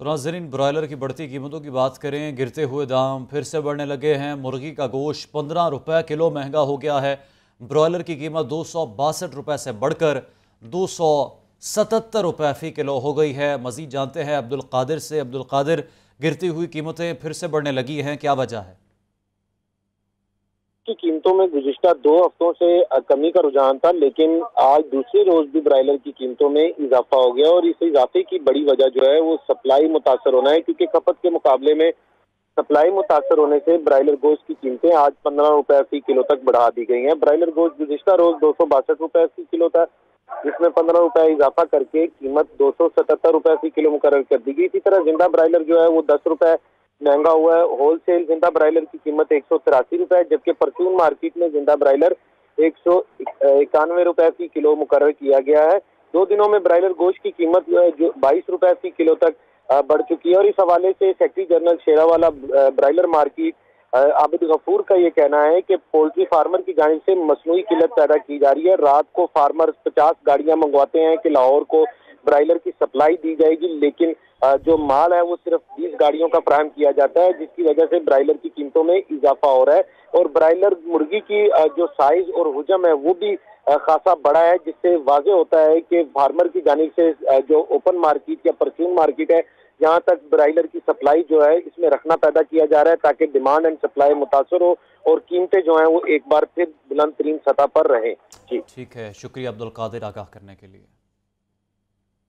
तो नाजरीन ब्रॉयलर की बढ़ती कीमतों की बात करें, गिरते हुए दाम फिर से बढ़ने लगे हैं। मुर्गी का गोश्त पंद्रह रुपये किलो महँगा हो गया है। ब्रॉयलर की कीमत दो सौ बासठ रुपये से बढ़कर दो सौ सतहत्तर रुपये फ़ी किलो हो गई है। मज़ीद जानते हैं अब्दुल कादिर से। अब्दुल कादिर, गिरती हुई कीमतें फिर से बढ़ने लगी हैं। क्या वजह है? की कीमतों में गुजशत दो हफ्तों से कमी का रुझान था, लेकिन आज दूसरे रोज भी ब्रायलर की कीमतों में इजाफा हो गया और इस इजाफे की बड़ी वजह जो है, वो सप्लाई मुतासर होना है, क्योंकि खपत के मुकाबले में सप्लाई मुतासर होने से ब्रायलर गोश्त की कीमतें आज पंद्रह रुपए फ़ी किलो तक बढ़ा दी गई हैं। ब्रायलर गोश्त गुजशत रोज दो सौ बासठ रुपए फ़ी किलो था, जिसमें पंद्रह रुपए इजाफा करके कीमत दो सौ सतहत्तर रुपए फ़ी किलो मुकर कर दी गई। इसी तरह ज़िंदा ब्रायलर जो है, वो दस रुपए महँगा हुआ है। होलसेल ज़िंदा ब्रायलर की कीमत एक सौ तिरासी रुपए जबकि परचून मार्केट में ज़िंदा ब्रायलर एक सौ इक्यानवे रुपए फ़ी किलो मुकर किया गया है। दो दिनों में ब्रायलर गोश्त की कीमत जो है, जो बाईस रुपए फ़ी किलो तक बढ़ चुकी है। और इस हवाले से secretary general Sherawala broiler market Abid Ghafoor का ये कहना है कि पोल्ट्री फार्मर की जानी से मसनू किल्लत पैदा की जा रही है। रात को फार्मर पचास गाड़ियाँ मंगवाते हैं कि लाहौर को ब्रायलर की सप्लाई दी जाएगी, लेकिन जो माल है वो सिर्फ़ बीस गाड़ियों का फ्राहम किया जाता है, जिसकी वजह से ब्रायलर की कीमतों में इजाफा हो रहा है। और ब्रायलर मुर्गी की जो साइज़ और हुजम है वो भी खासा बड़ा है, जिससे वाजे होता है कि फार्मर की जानी से जो ओपन मार्केट या परचून मार्केट है यहाँ तक ब्रायलर की सप्लाई जो है, इसमें रखना पैदा किया जा रहा है, ताकि डिमांड एंड सप्लाई मुतासर हो और कीमतें जो हैं वो एक बार फिर बुलंद तरीन सतह पर रहें। ठीक है, शुक्रिया अब्दुल कादिर आगाह करने के लिए।